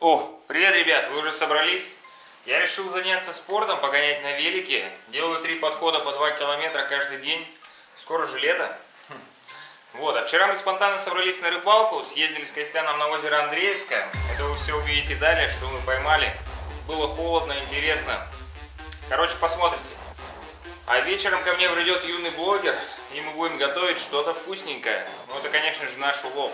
О, привет, ребят, вы уже собрались? Я решил заняться спортом, погонять на велике. Делаю три подхода по 2 километра каждый день. Скоро же лето. Хм. Вот, а вчера мы спонтанно собрались на рыбалку, съездили с Костяном на озеро Андреевское. Это вы все увидите далее, что мы поймали. Было холодно, интересно. Короче, посмотрите. А вечером ко мне придет юный блогер, и мы будем готовить что-то вкусненькое. Ну, это, конечно же, наш улов.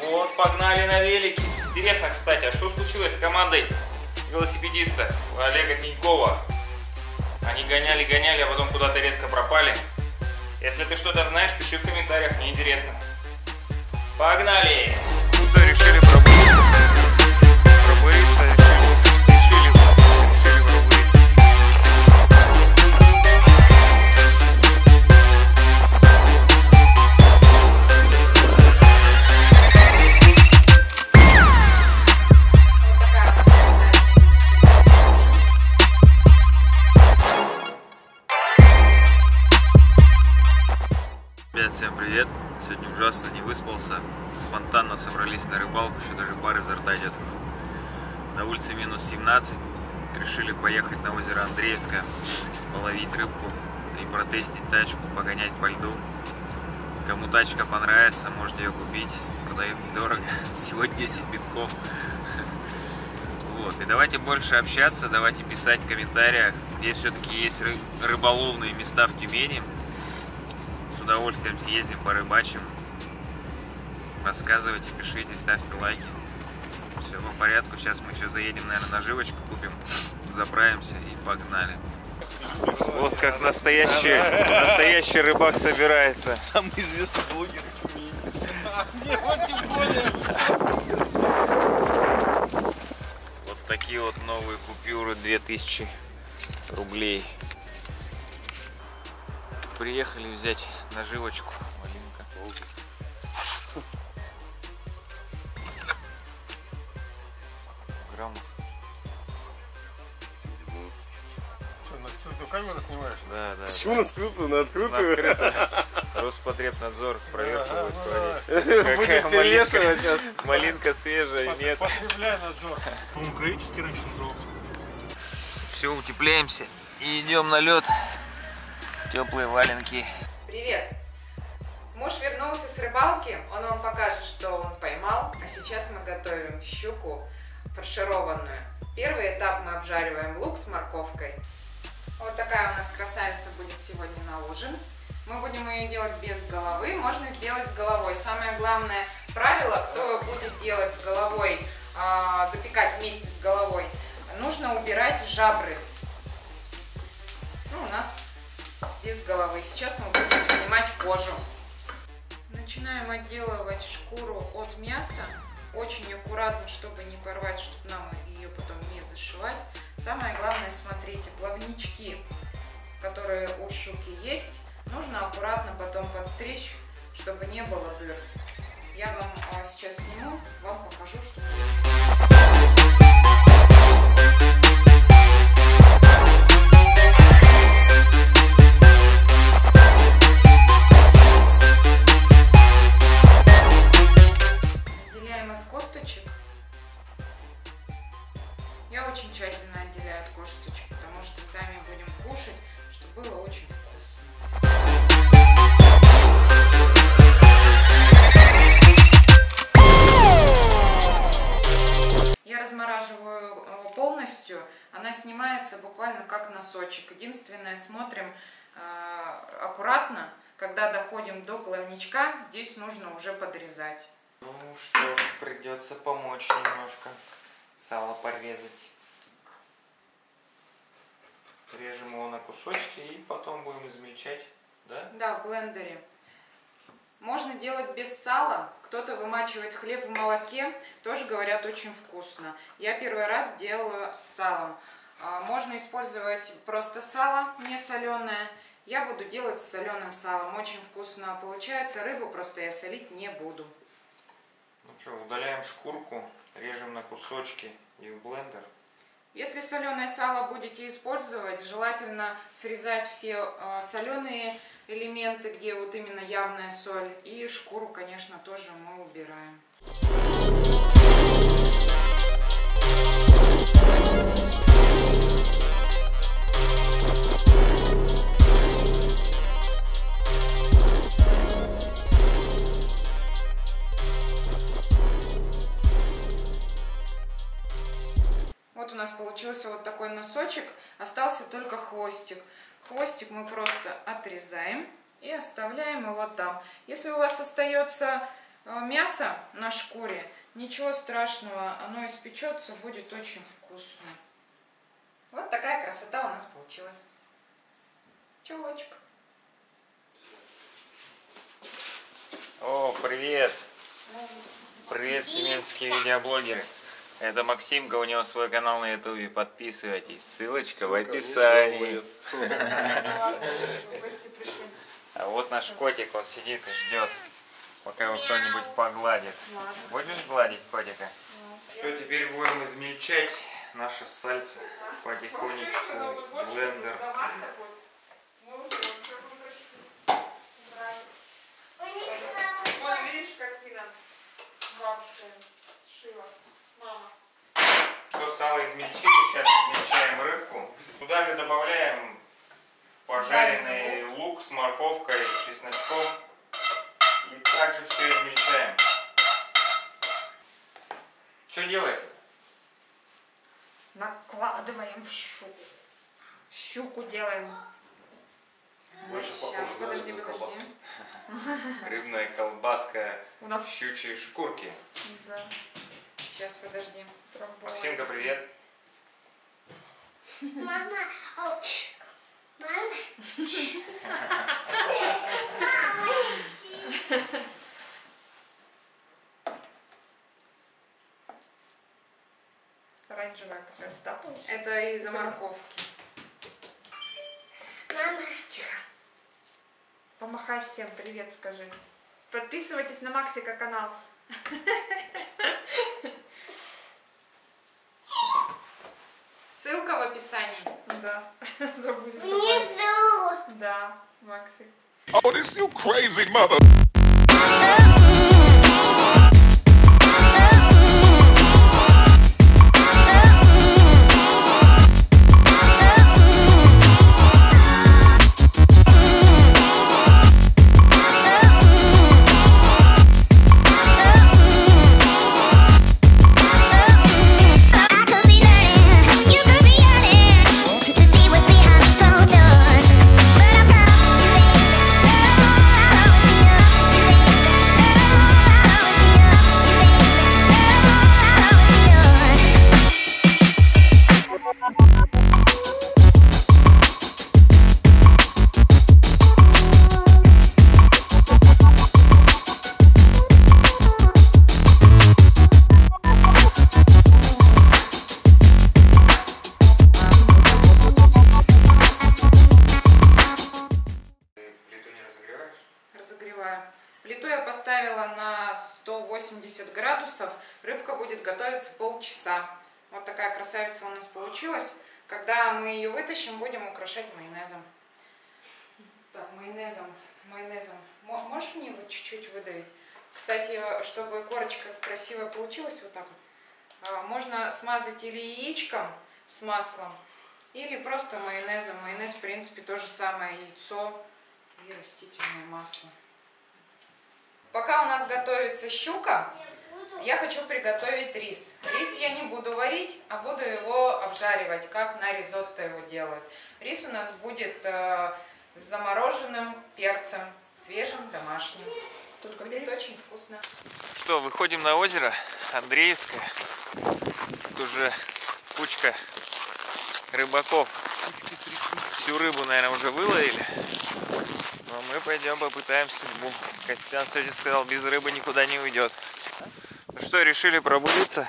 Вот, погнали на велике. Интересно, кстати, а что случилось с командой велосипедиста Олега Тинькова? Они гоняли, гоняли, а потом куда-то резко пропали. Если ты что-то знаешь, пиши в комментариях, мне интересно. Погнали! Что, решили привет! Сегодня ужасно не выспался. Спонтанно собрались на рыбалку, еще даже пар изо рта идет. На улице минус 17. Решили поехать на озеро Андреевское, половить рыбку и протестить тачку, погонять по льду. Кому тачка понравится, можете ее купить. Продаем недорого. Всего 10 битков. Вот. И давайте больше общаться, давайте писать в комментариях, где все-таки есть ры- рыболовные места в Тюмени. Удовольствием съездим, порыбачим. Рассказывайте, пишите, ставьте лайки. Все по порядку. Сейчас мы еще заедем, наверное, наживочку купим, заправимся и погнали. Вот как настоящий, настоящий рыбак собирается. Самый известный блогер Вот такие вот новые купюры 2000 рублей. Приехали взять наживочку. Малинка. Граммов. Что, на скрытую камеру снимаешь? Да, да. Почему на скрытую, на На открытую? открыто. Роспотребнадзор проверку будет проводить. Будет сейчас. Малинка свежая, нет. Потребляй надзор. По-моему, греческий раньше назывался. Все, утепляемся и идем на лед. Теплые валенки. Привет! Муж вернулся с рыбалки, он вам покажет, что он поймал, а сейчас мы готовим щуку фаршированную. Первый этап мы обжариваем лук с морковкой. Вот такая у нас красавица будет сегодня на ужин. Мы будем ее делать без головы, можно сделать с головой. Самое главное правило, кто будет делать с головой, а, запекать вместе с головой, нужно убирать жабры. Ну, у нас без головы. Сейчас мы будем снимать кожу. Начинаем отделывать шкуру от мяса. Очень аккуратно, чтобы не порвать, чтобы нам ее потом не зашивать. Самое главное, смотрите, плавнички, которые у щуки есть, нужно аккуратно потом подстричь, чтобы не было дыр. Я вам а, сейчас сниму, вам покажу, что будет. Смотрим э, аккуратно, когда доходим до плавничка, здесь нужно уже подрезать. Ну что ж, придется помочь немножко. Сало порезать. Режем его на кусочки и потом будем измельчать, да? Да, в блендере. Можно делать без сала. Кто-то вымачивает хлеб в молоке. Тоже говорят очень вкусно. Я первый раз делала с салом. А, Можно использовать просто сало, не соленое. Я буду делать с соленым салом. Очень вкусно получается. Рыбу просто я солить не буду. Ну что, удаляем шкурку, режем на кусочки и в блендер. Если соленое сало будете использовать, желательно срезать все соленые элементы, где вот именно явная соль. И шкуру, конечно, тоже мы убираем. Нас получился вот такой носочек. Остался только хвостик. Хвостик мы просто отрезаем и оставляем его там. Если у вас остается э, мясо на шкуре, ничего страшного, оно испечется, будет очень вкусно. Вот такая красота у нас получилась. Чулочек. О, привет! Привет, тюменские видеоблогеры. Это Максимка, у него свой канал на ютубе. Подписывайтесь. Ссылочка в описании. А вот наш котик, он сидит и ждет, пока его кто-нибудь погладит. Будешь гладить котика? Что теперь будем измельчать наше сальце потихонечку. Блендер. Вот видишь, картина бабушка сшила. Мама. Что сало измельчили, сейчас измельчаем рыбку. Туда же добавляем пожаренный лук с морковкой, с чесночком. И также все измельчаем. Что делать? Накладываем в щуку. Щуку делаем. Сейчас, подожди, подожди. Рыбная колбаска У нас в щучьей шкурке. Да. Сейчас, подожди. Максимка, привет. Мама, о, мама, Оранжевая какая-то, да, получается? Это из-за морковки. мама. Тихо. Помахай всем, привет скажи. Подписывайтесь на Максика канал. Ссылка в описании. Да, забудем. Внизу. Да, Максик. Oh, this you crazy mother. Поставила на 180 градусов. Рыбка будет готовиться полчаса. Вот такая красавица у нас получилась. Когда мы ее вытащим, будем украшать майонезом. Так, майонезом. Майонезом. Мо- Можешь мне вот чуть-чуть выдавить? Кстати, чтобы корочка красивая получилась, вот так вот, а, можно смазать или яичком с маслом, или просто майонезом. Майонез, в принципе, то же самое, яйцо и растительное масло. Пока у нас готовится щука, я хочу приготовить рис. Рис я не буду варить, а буду его обжаривать, как на ризотто его делают. Рис у нас будет э, с замороженным перцем, свежим, домашним. Только будет очень вкусно. Что, выходим на озеро Андреевское. Тут уже кучка рыбаков. Всю рыбу, наверное, уже выловили. Но мы пойдем попытаем судьбу. Костян сегодня сказал, без рыбы никуда не уйдет. Ну что, решили пробуриться?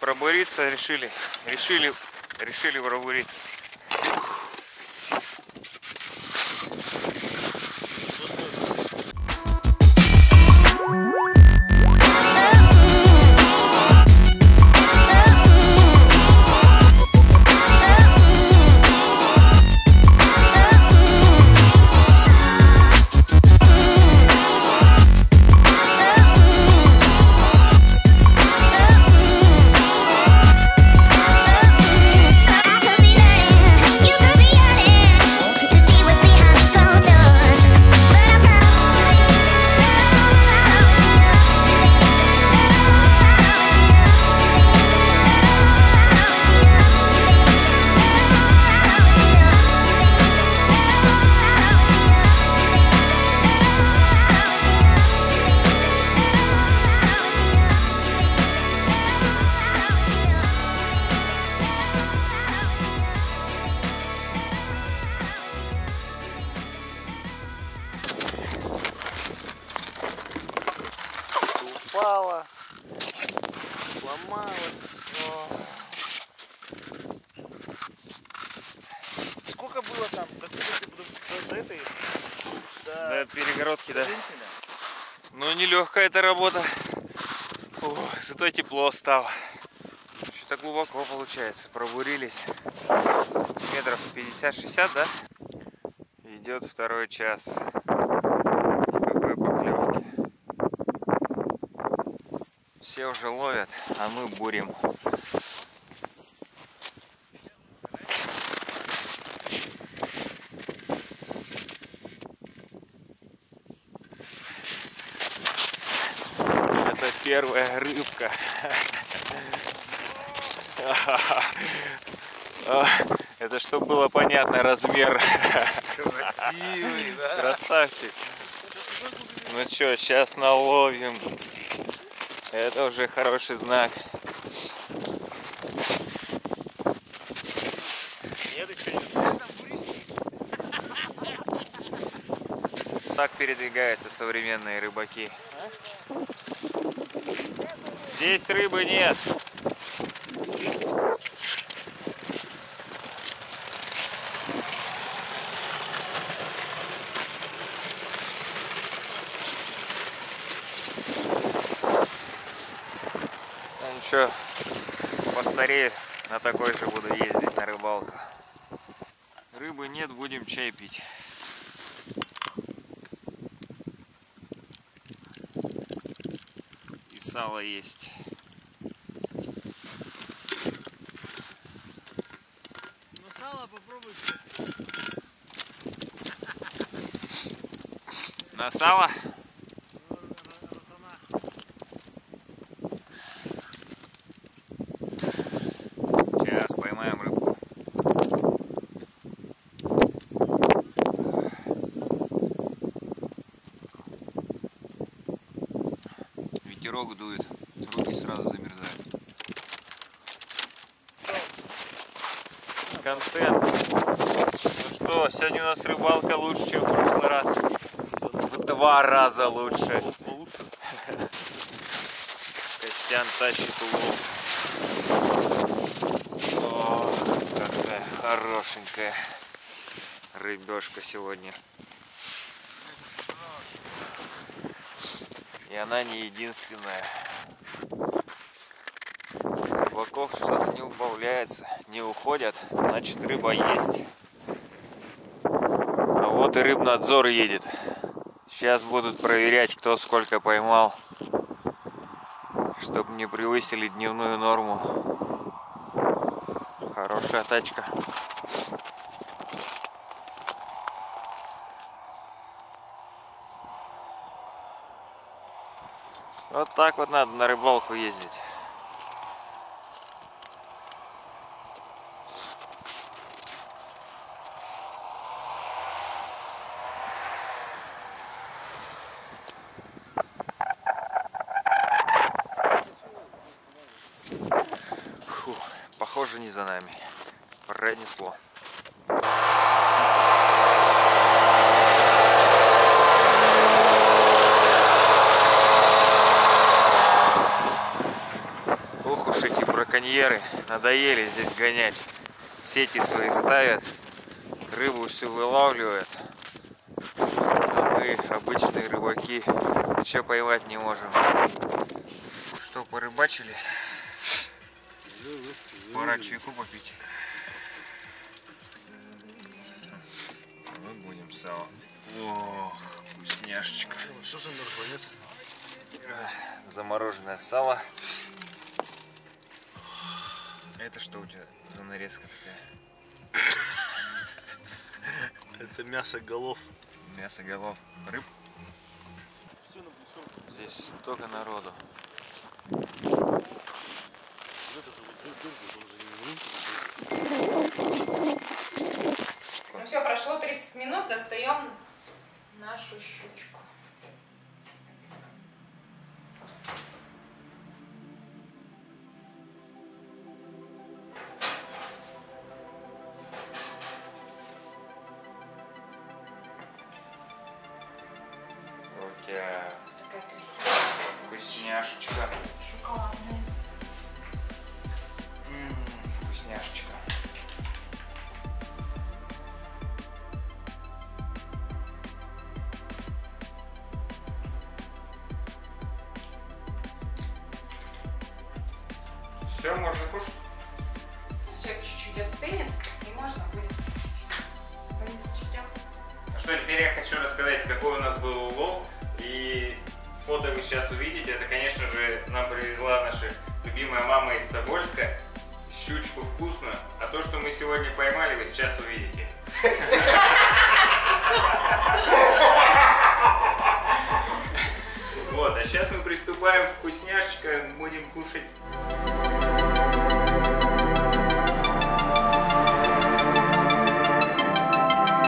Пробуриться решили. Решили, решили пробуриться. До До перегородки, да? Ну, нелегкая эта работа. О, зато тепло стало. Что-то глубоко получается. Пробурились. Сантиметров 50-60, да? Идет второй час. Никакой поклевки. Все уже ловят, а мы бурим. Это первая рыбка. Это чтобы было понятно размер. Красивый, да? Красавчик. Ну что, сейчас наловим. Это уже хороший знак. Нет, еще нет. Так передвигаются современные рыбаки. Здесь рыбы нет. Ну ничего, постарею, на такой же буду ездить на рыбалку. Рыбы нет, будем чай пить. Сало есть. Ну сало попробуй. На сало? Сейчас поймаем рыбку. Ветерок дует, руки сразу замерзают. Контент. Ну что, сегодня у нас рыбалка лучше, чем в прошлый раз. В два раза лучше. Получше. Костян тащит улов. О, какая хорошенькая рыбешка сегодня. И она не единственная. Рыбаков что-то не убавляется, не уходят, значит рыба есть. А вот и рыбнадзор едет. Сейчас будут проверять, кто сколько поймал чтобы не превысили дневную норму. Хорошая тачка. Так вот надо на рыбалку ездить. Фу, похоже не за нами. Пронесло. Браконьеры, надоели здесь гонять. Сети свои ставят, рыбу всю вылавливают. А мы, обычные рыбаки, ничего поймать не можем. Что, порыбачили? Пора чайку попить. Мы будем сало. Ох, вкусняшечка. Замороженное сало. Это что у тебя за нарезка такая? Это мясо голов. Мясо голов рыб. Здесь столько народу. Ну все, прошло 30 минут, достаем нашу щучку. Да. Такая красивая. М-м, вкусняшечка. Шоколадная. Ммм, вкусняшечка. Все, можно кушать. Ну, сейчас чуть-чуть остынет, и можно будет кушать. Ну что, теперь я хочу рассказать, какой у нас был улов. И фото вы сейчас увидите. Это, конечно же, нам привезла наша любимая мама из Тобольска. Щучку вкусную. А то, что мы сегодня поймали, вы сейчас увидите. Вот, а сейчас мы приступаем к вкусняшечкам, будем кушать